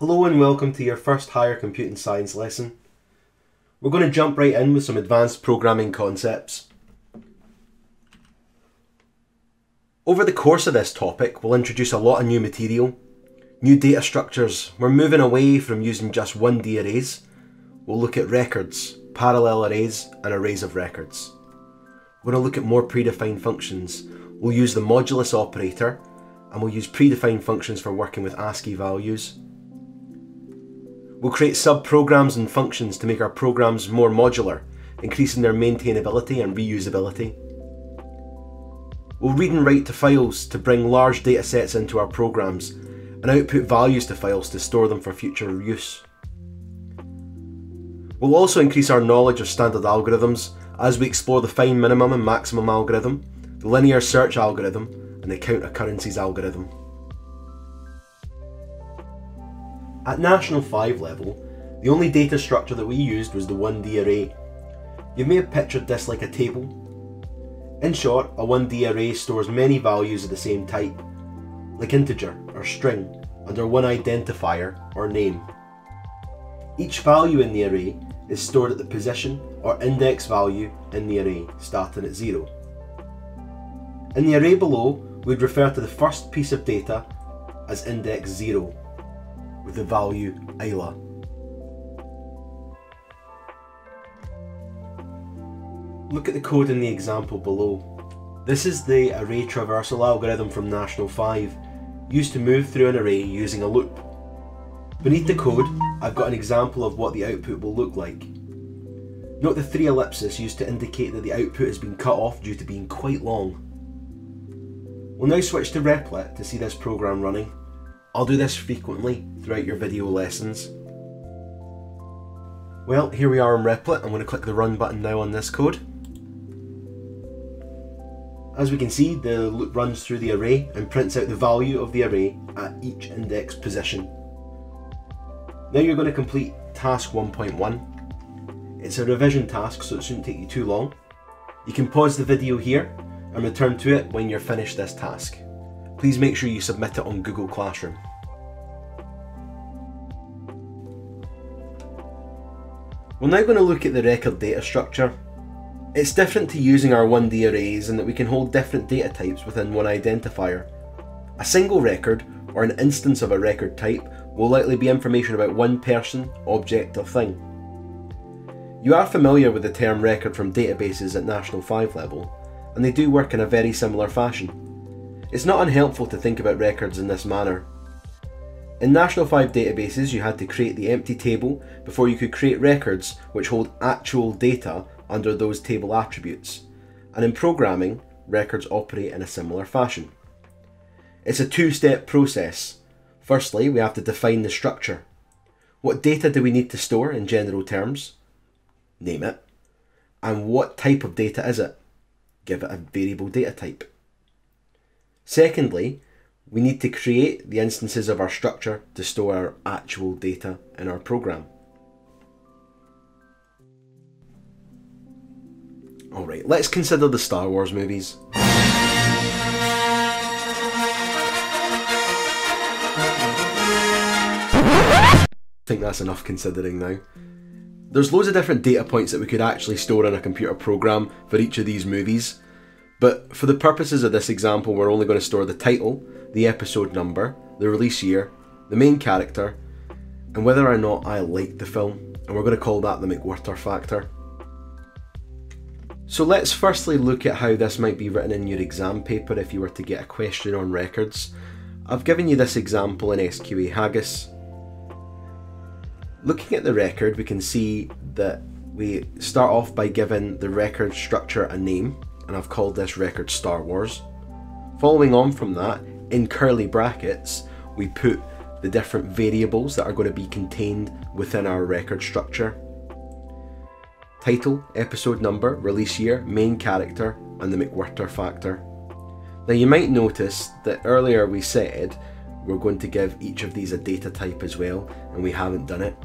Hello and welcome to your first higher computing science lesson. We're going to jump right in with some advanced programming concepts. Over the course of this topic, we'll introduce a lot of new material, new data structures. We're moving away from using just 1D arrays. We'll look at records, parallel arrays, and arrays of records. We're going to look at more predefined functions. We'll use the modulus operator, and we'll use predefined functions for working with ASCII values. We'll create sub-programs and functions to make our programs more modular, increasing their maintainability and reusability. We'll read and write to files to bring large datasets into our programs and output values to files to store them for future use. We'll also increase our knowledge of standard algorithms as we explore the fine minimum and maximum algorithm, the linear search algorithm, and the count occurrences algorithm. At National 5 level, the only data structure that we used was the 1D array. You may have pictured this like a table. In short, a 1D array stores many values of the same type, like integer or string, under one identifier or name. Each value in the array is stored at the position or index value in the array, starting at 0. In the array below, we'd refer to the first piece of data as index 0 with the value Isla. Look at the code in the example below. This is the array traversal algorithm from National 5, used to move through an array using a loop. Beneath the code, I've got an example of what the output will look like. Note the three ellipses used to indicate that the output has been cut off due to being quite long. We'll now switch to Replit to see this program running. I'll do this frequently throughout your video lessons. Well, here we are in Replit. I'm going to click the run button now on this code. As we can see, the loop runs through the array and prints out the value of the array at each index position. Now you're going to complete task 1.1. It's a revision task, so it shouldn't take you too long. You can pause the video here and return to it when you're finished this task. Please make sure you submit it on Google Classroom. We're now going to look at the record data structure. It's different to using our 1D arrays in that we can hold different data types within one identifier. A single record, or an instance of a record type, will likely be information about one person, object or thing. You are familiar with the term record from databases at National 5 level, and they do work in a very similar fashion. It's not unhelpful to think about records in this manner. In National 5 databases, you had to create the empty table before you could create records which hold actual data under those table attributes. And in programming, records operate in a similar fashion. It's a two-step process. Firstly, we have to define the structure. What data do we need to store in general terms? Name it. And what type of data is it? Give it a variable data type. Secondly, we need to create the instances of our structure to store our actual data in our program. Alright, let's consider the Star Wars movies. I think that's enough considering now. There's loads of different data points that we could actually store in a computer program for each of these movies, but for the purposes of this example we're only going to store the title, the episode number, the release year, the main character, and whether or not I liked the film, and we're going to call that the McWhirter factor. So let's firstly look at how this might be written in your exam paper if you were to get a question on records. I've given you this example in SQA Haggis. Looking at the record, we can see that we start off by giving the record structure a name, and I've called this record Star Wars. Following on from that, in curly brackets, we put the different variables that are going to be contained within our record structure. Title, episode number, release year, main character, and the McWhirter factor. Now you might notice that earlier we said we're going to give each of these a data type as well, and we haven't done it.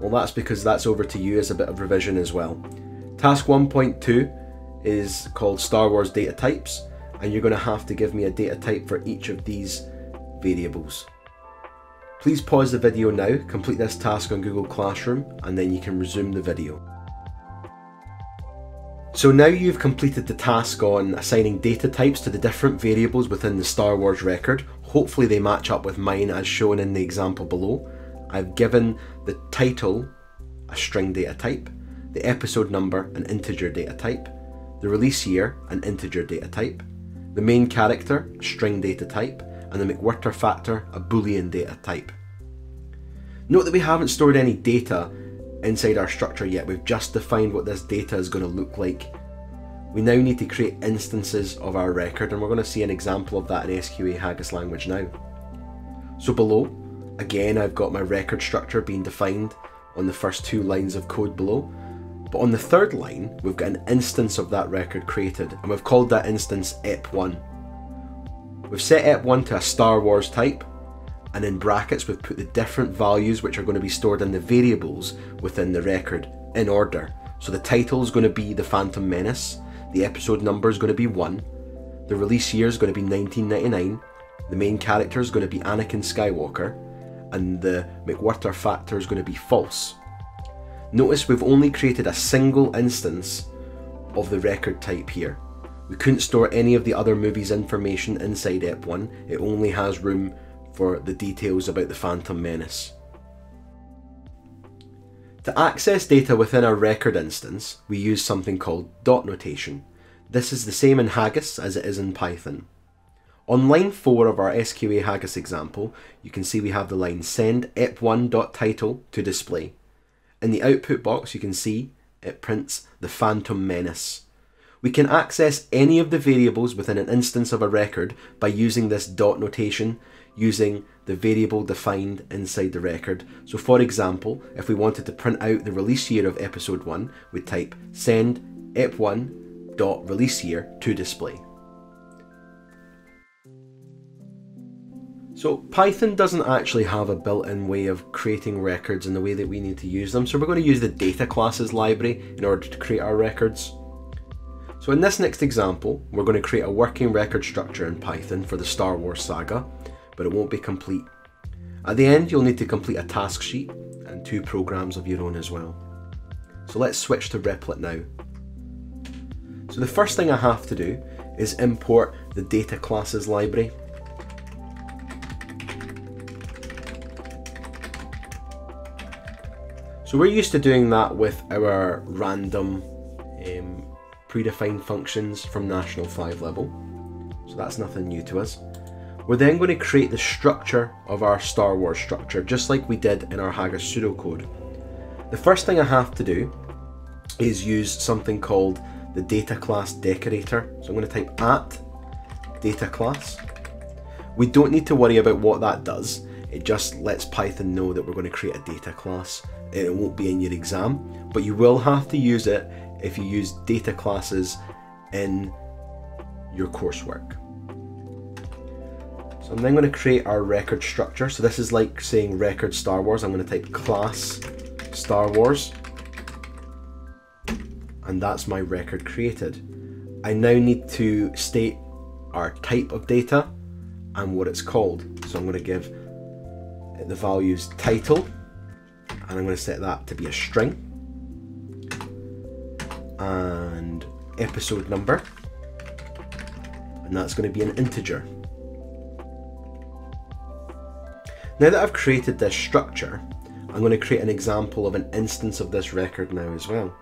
Well that's because that's over to you as a bit of revision as well. Task 1.2 is called Star Wars data types, and you're going to have to give me a data type for each of these variables. Please pause the video now, complete this task on Google Classroom, and then you can resume the video. So now you've completed the task on assigning data types to the different variables within the Star Wars record. Hopefully they match up with mine as shown in the example below. I've given the title a string data type, the episode number an integer data type, the release year an integer data type, the main character string data type, and the McWhirter factor a boolean data type. Note that we haven't stored any data inside our structure yet, we've just defined what this data is going to look like. We now need to create instances of our record and we're going to see an example of that in SQA Haggis language now. So below, again I've got my record structure being defined on the first two lines of code below. But on the third line, we've got an instance of that record created, and we've called that instance ep1. We've set ep1 to a Star Wars type, and in brackets we've put the different values which are going to be stored in the variables within the record in order. So the title is going to be The Phantom Menace, the episode number is going to be 1, the release year is going to be 1999, the main character is going to be Anakin Skywalker, and the McWhirter factor is going to be false. Notice we've only created a single instance of the record type here. We couldn't store any of the other movie's information inside EP1, it only has room for the details about the Phantom Menace. To access data within a record instance, we use something called dot notation. This is the same in Haggis as it is in Python. On line 4 of our SQA Haggis example, you can see we have the line send ep1.title to display. In the output box, you can see it prints the Phantom Menace. We can access any of the variables within an instance of a record by using this dot notation using the variable defined inside the record. So for example, if we wanted to print out the release year of episode 1, we'd type send ep1 dot release year to display. So Python doesn't actually have a built-in way of creating records in the way that we need to use them. So we're going to use the data classes library in order to create our records. So in this next example, we're going to create a working record structure in Python for the Star Wars saga, but it won't be complete. At the end, you'll need to complete a task sheet and two programs of your own as well. So let's switch to Replit now. So the first thing I have to do is import the data classes library So we're used to doing that with our random um, predefined functions from National 5 level. So that's nothing new to us. We're then going to create the structure of our Star Wars structure, just like we did in our Haggis pseudocode. The first thing I have to do is use something called the data class decorator. So I'm going to type at data class. We don't need to worry about what that does. It just lets Python know that we're going to create a data class it won't be in your exam, but you will have to use it if you use data classes in your coursework. So I'm then going to create our record structure. So this is like saying record Star Wars. I'm going to type class Star Wars. And that's my record created. I now need to state our type of data and what it's called. So I'm going to give the values title and I'm going to set that to be a string and episode number and that's going to be an integer. Now that I've created this structure, I'm going to create an example of an instance of this record now as well.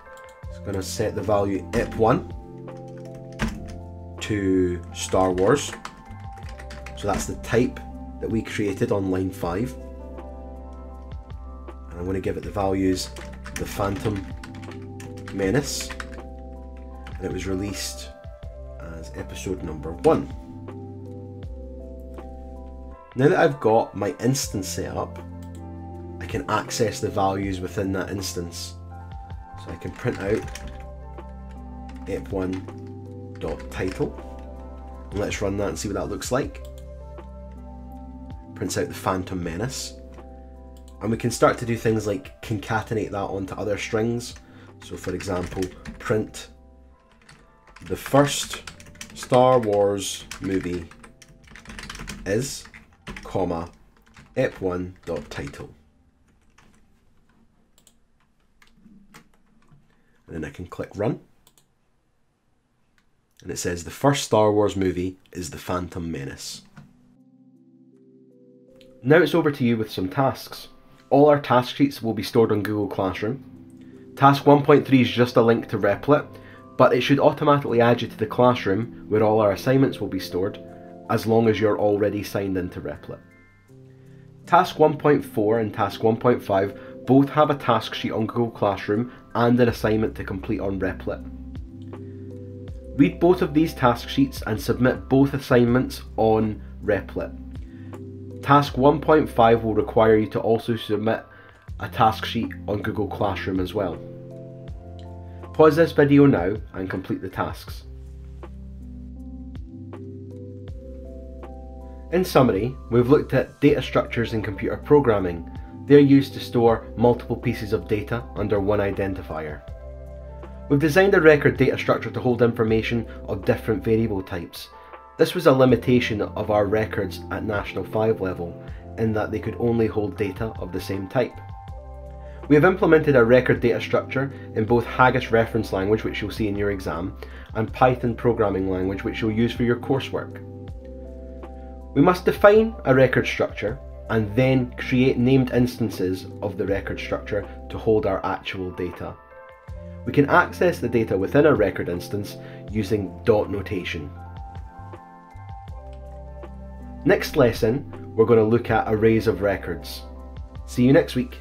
So I'm going to set the value ep1 to Star Wars. So that's the type that we created on line 5. I'm going to give it the values the Phantom Menace and it was released as episode number one. Now that I've got my instance set up, I can access the values within that instance. So I can print out ep1.title and let's run that and see what that looks like. Prints out the Phantom Menace and we can start to do things like concatenate that onto other strings. So for example, print the first Star Wars movie is, comma, ep1.title. And then I can click run. And it says the first Star Wars movie is The Phantom Menace. Now it's over to you with some tasks. All our task sheets will be stored on Google Classroom. Task 1.3 is just a link to Replit, but it should automatically add you to the classroom where all our assignments will be stored, as long as you're already signed into Replit. Task 1.4 and Task 1.5 both have a task sheet on Google Classroom and an assignment to complete on Replit. Read both of these task sheets and submit both assignments on Replit. Task 1.5 will require you to also submit a task sheet on Google Classroom as well. Pause this video now and complete the tasks. In summary, we've looked at data structures in computer programming. They're used to store multiple pieces of data under one identifier. We've designed a record data structure to hold information of different variable types. This was a limitation of our records at National 5 level, in that they could only hold data of the same type. We have implemented a record data structure in both Haggis reference language, which you'll see in your exam, and Python programming language, which you'll use for your coursework. We must define a record structure and then create named instances of the record structure to hold our actual data. We can access the data within a record instance using dot notation. Next lesson, we're going to look at arrays of records. See you next week.